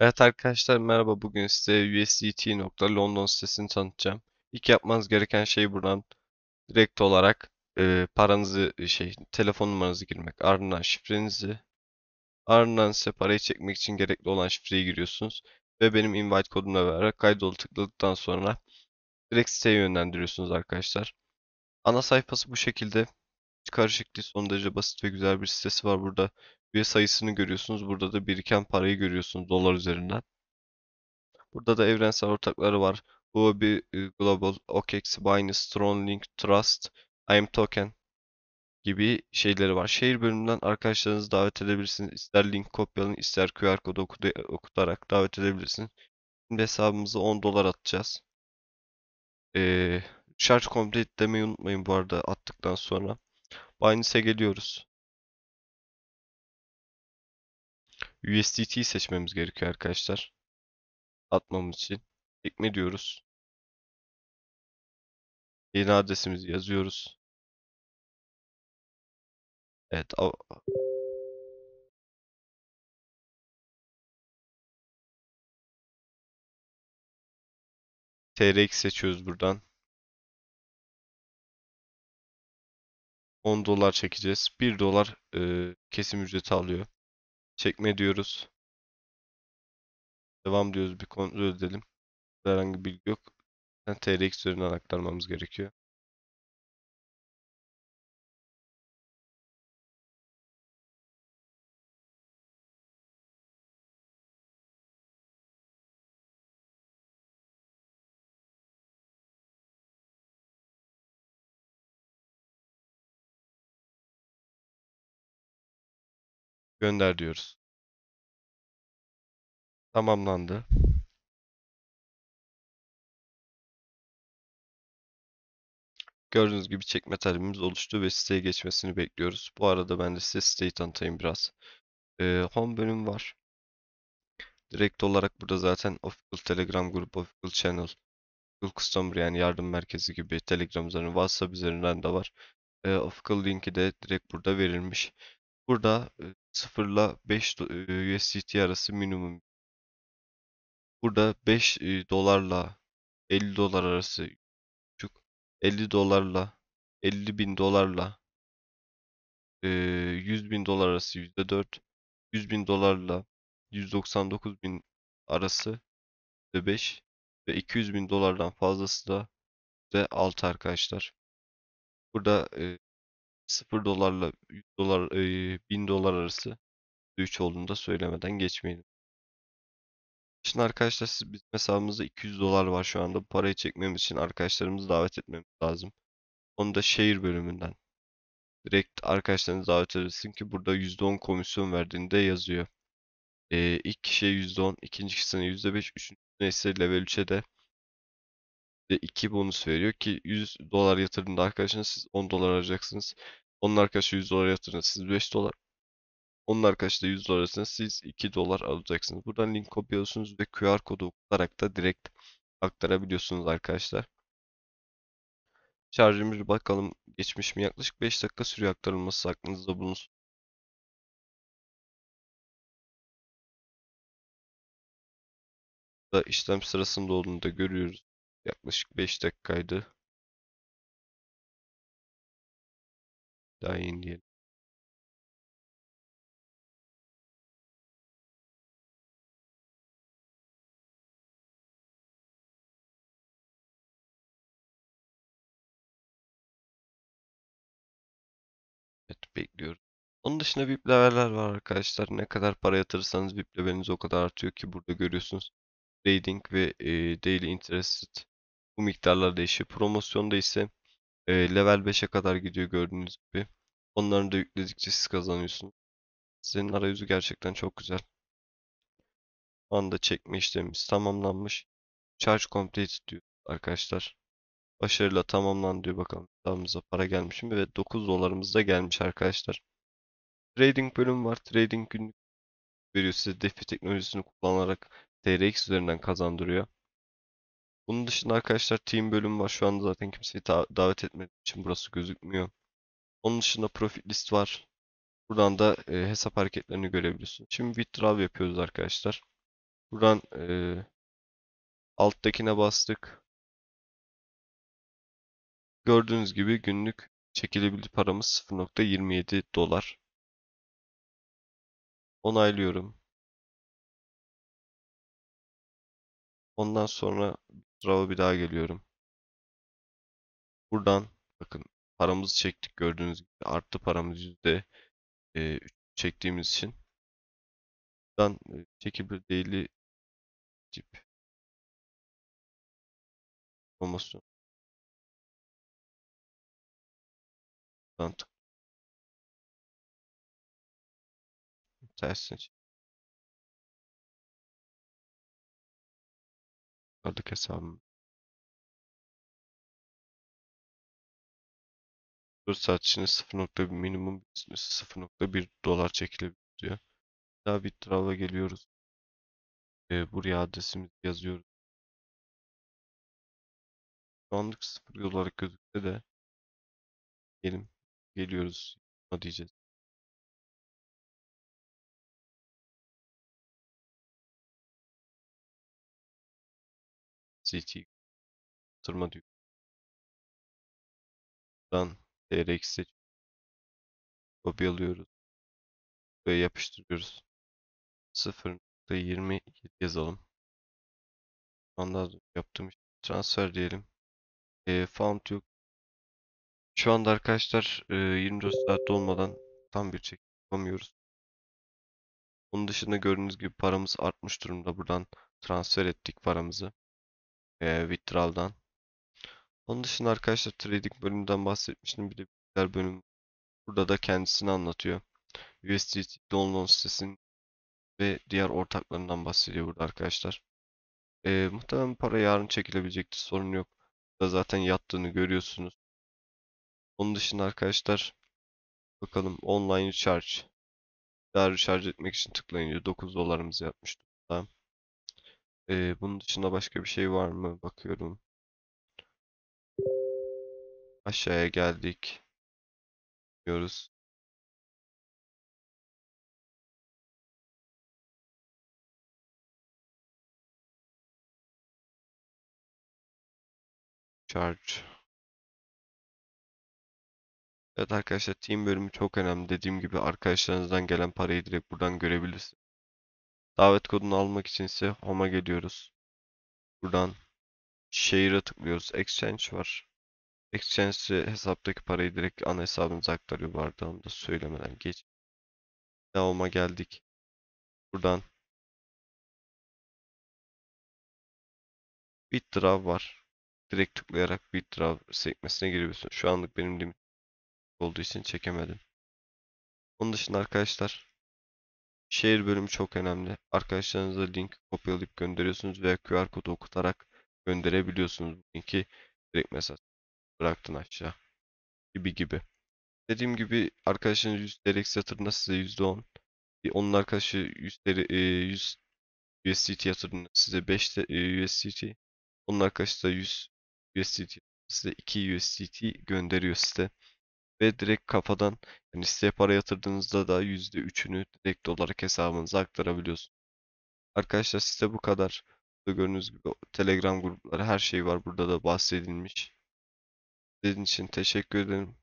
Evet arkadaşlar merhaba bugün size USDT.London sitesini tanıtacağım. İlk yapmanız gereken şey buradan direkt olarak e, paranızı şey telefon numaranızı girmek. Ardından şifrenizi ardından ise parayı çekmek için gerekli olan şifreyi giriyorsunuz. Ve benim invite kodumla vererek kaydolu tıkladıktan sonra direkt siteye yönlendiriyorsunuz arkadaşlar. Ana sayfası bu şekilde. Karışık değil son derece basit ve güzel bir sitesi var burada. Üye sayısını görüyorsunuz. Burada da biriken parayı görüyorsunuz dolar üzerinden. Burada da evrensel ortakları var. Huobi e, Global, OKX, Binance, Stronglink, Trust, IM Token gibi şeyleri var. Şehir bölümünden arkadaşlarınızı davet edebilirsiniz. İster link kopyalayın, ister QR kodu okutarak davet edebilirsiniz. Şimdi hesabımıza 10 dolar atacağız. Ee, Charge Complete demeyi unutmayın bu arada attıktan sonra. Binance'e geliyoruz. USDT seçmemiz gerekiyor arkadaşlar. Atmamız için. Ekle diyoruz. Yeni adresimizi yazıyoruz. Evet. TRX seçiyoruz buradan. 10 dolar çekeceğiz. 1 dolar e, kesim ücreti alıyor. Çekme diyoruz. Devam diyoruz. Bir kontrol edelim. Herhangi bir bilgi yok. TRX üzerinden aktarmamız gerekiyor. Gönder diyoruz. Tamamlandı. Gördüğünüz gibi çekme talebimiz oluştu ve siteye geçmesini bekliyoruz. Bu arada ben de size siteyi tanıtayım biraz. Ee, home bölüm var. Direkt olarak burada zaten Official Telegram grubu, Official Channel, Official Customer yani yardım merkezi gibi Telegram üzerinden, WhatsApp üzerinden de var. Ee, Official linki de direkt burada verilmiş. Burada 0 ile 5 USDT arası minimum. Burada 5 dolarla 50 dolar arası 50 dolarla 50 bin dolarla 100 bin dolar arası %4 100 bin dolarla 199 bin arası %5 ve 200 bin dolardan fazlası da %6 arkadaşlar. Burada 0 dolarla 100 dolar 1000 dolar arası 3 olduğunu da söylemeden geçmeyelim. Şimdi arkadaşlar siz bizim hesabımızda 200 dolar var şu anda. Bu parayı çekmemiz için arkadaşlarımızı davet etmemiz lazım. Onu da şehir bölümünden. Direkt arkadaşlarınızı davet edebilirsin ki burada %10 komisyon verdiğinde yazıyor. Ee, ilk kişiye %10, ikinci kişisine %5, üçüncüsüne ise level 3'e de 2 bonus veriyor ki 100 dolar yatırdığında arkadaşınız siz 10 dolar alacaksınız. Onun arkadaşı 100 dolar yatırdığında siz 5 dolar. Onun arkadaşı da 100 dolar siz 2 dolar alacaksınız. Buradan link kopyalıyorsunuz ve QR kodu okutarak da direkt aktarabiliyorsunuz arkadaşlar. Şarjımız bakalım geçmiş mi? Yaklaşık 5 dakika sürüyor aktarılması aklınızda bulunsun. Da işlem sırasında olduğunu da görüyoruz. Yaklaşık 5 dakikaydı. Daha yeni diyelim. Evet bekliyorum. Onun dışında VIP leveller var arkadaşlar. Ne kadar para yatırırsanız VIP leveliniz o kadar artıyor ki burada görüyorsunuz. Trading ve e, Daily Interested bu miktarlar değişiyor. Promosyonda ise e, level 5'e kadar gidiyor gördüğünüz gibi. Onların da yükledikçe siz kazanıyorsunuz. Senin arayüzü gerçekten çok güzel. Şu anda çekme işlemimiz tamamlanmış. Charge complete diyor arkadaşlar. Başarıyla tamamlandı diyor bakalım. Hesabımıza para gelmiş mi? Evet 9 dolarımız da gelmiş arkadaşlar. Trading bölümü var. Trading günlük veriyor size DeFi teknolojisini kullanarak TRX üzerinden kazandırıyor. Bunun dışında arkadaşlar team bölümü var. Şu anda zaten kimseyi davet etmediğim için burası gözükmüyor. Onun dışında profit list var. Buradan da e, hesap hareketlerini görebiliyorsun. Şimdi withdraw yapıyoruz arkadaşlar. Buradan eee, alttakine bastık. Gördüğünüz gibi günlük çekilebilir paramız 0.27 dolar. Onaylıyorum. Ondan sonra Withdraw'a bir daha geliyorum. Buradan bakın paramızı çektik gördüğünüz gibi arttı paramız yüzde çektiğimiz için. Buradan e, çekilebilir değerli tip promosyon. Buradan tersine çıkardık hesabımı. 4 saat içinde 0.1 minimum 0.1 dolar çekilebilir diyor. Daha Withdraw'a geliyoruz. E, buraya adresimizi yazıyoruz. Şu anlık 0 olarak gözükse de gelin geliyoruz. Ne diyeceğiz? CT yatırma diyor. Buradan TRX seç. Kopyalıyoruz. Ve yapıştırıyoruz. 0.27 yazalım. Şu anda yaptığım transfer diyelim. E, found yok. Şu anda arkadaşlar e, 24 saat dolmadan tam bir çekim yapamıyoruz. Onun dışında gördüğünüz gibi paramız artmış durumda. Buradan transfer ettik paramızı. E, withdraw'dan. Onun dışında arkadaşlar trading bölümünden bahsetmiştim. Bir de bilgiler bölümü. Burada da kendisini anlatıyor. USDT download sitesinin ve diğer ortaklarından bahsediyor burada arkadaşlar. E, muhtemelen para yarın çekilebilecektir. Sorun yok. Burada zaten yattığını görüyorsunuz. Onun dışında arkadaşlar bakalım online recharge. Daha recharge etmek için tıklayınca 9 dolarımız yapmış durumda. Ee, bunun dışında başka bir şey var mı? Bakıyorum. Aşağıya geldik. Diyoruz. Charge. Evet arkadaşlar team bölümü çok önemli. Dediğim gibi arkadaşlarınızdan gelen parayı direkt buradan görebilirsiniz. Davet kodunu almak için ise Home'a geliyoruz. Buradan Share'a tıklıyoruz. Exchange var. Exchange hesaptaki parayı direkt ana hesabınıza aktarıyor bu da söylemeden geç. Home'a geldik. Buradan Withdraw var. Direkt tıklayarak Withdraw sekmesine giriyorsun. Şu anlık benim limit olduğu için çekemedim. Onun dışında arkadaşlar şehir bölümü çok önemli. Arkadaşlarınıza link kopyalayıp gönderiyorsunuz veya QR kodu okutarak gönderebiliyorsunuz. Linki direkt mesaj bıraktın aşağı gibi gibi. Dediğim gibi arkadaşınız 100 TRX yatırdığında size %10 onun arkadaşı 100, TL, e, 100 USDT yatırdığında size 5 e, USDT onun arkadaşı da 100 USDT size 2 USDT gönderiyor size. Ve direkt kafadan yani siteye para yatırdığınızda da %3'ünü direkt olarak hesabınıza aktarabiliyorsunuz. Arkadaşlar site bu kadar. Burada gördüğünüz gibi Telegram grupları her şey var. Burada da bahsedilmiş. Dediğiniz için teşekkür ederim.